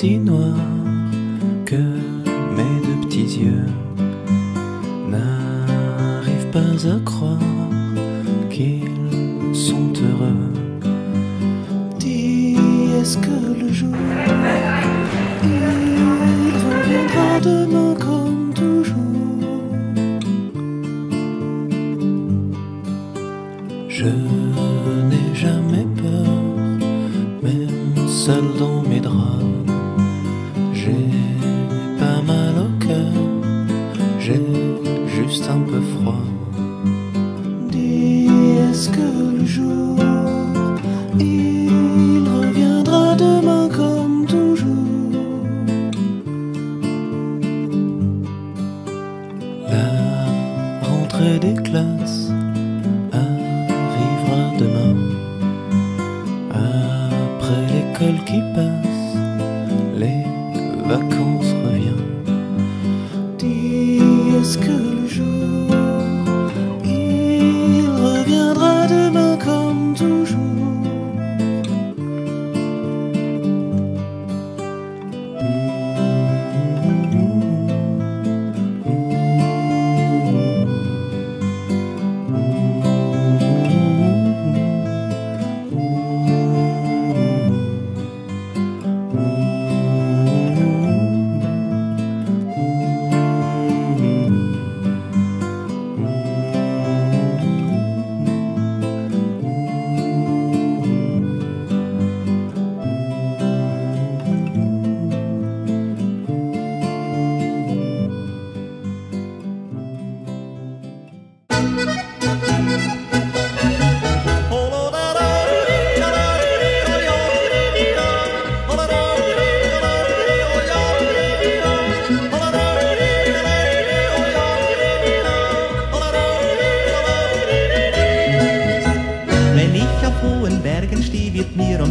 si noir que mes deux petits yeux n'arrivent pas à croire qu'ils sont heureux. Dis, est-ce que le jour il reviendra demain comme toujours? Je n'ai jamais peur, même seul dans mes draps. Un peu froid. Dis, est-ce que le jour il reviendra demain comme toujours? La rentrée des classes arrivera demain. Après l'école qui passe, les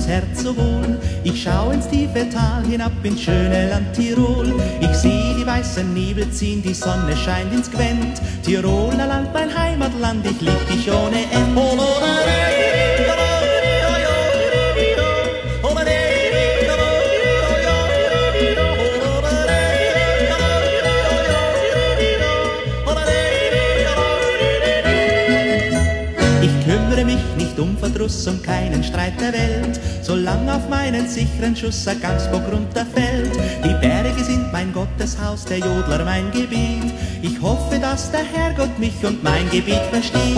Herz so wohl. Ich schau ins tiefe Tal hinab ins schöne Land Tirol. Ich seh die weißen Nebel ziehen, die Sonne scheint ins Gwent. Tiroler Land, mein Heimatland, ich lieb dich ohne Ich um Verdruss, um keinen Streit der Welt, solang auf meinen sicheren Schuss ein Gamsbock runterfällt. Die Berge sind mein Gotteshaus, der Jodler mein Gebiet. Ich hoffe, dass der Herrgott mich und mein Gebiet versteht.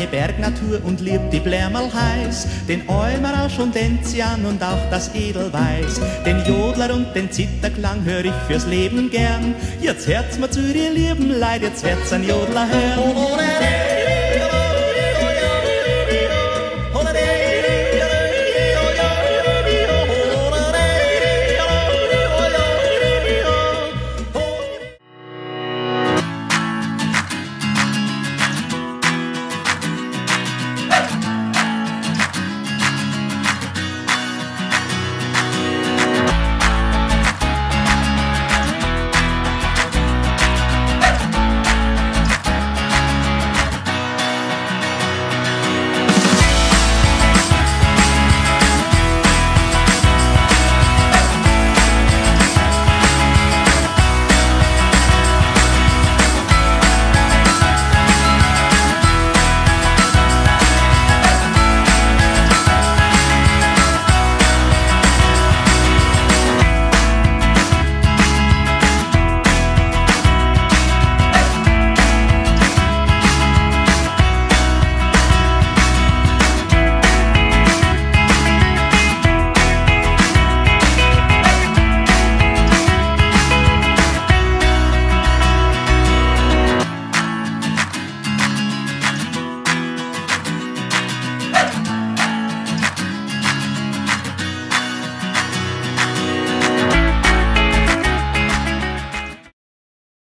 Eine Bergnatur und lieb die Blärmerl heiß, den Eumerausch und Enzian und auch das Edelweiß. Den Jodler und den Zitterklang hör ich fürs Leben gern. Jetzt hört's mir zu, ihr lieben Leid, jetzt wird's ein Jodler hören.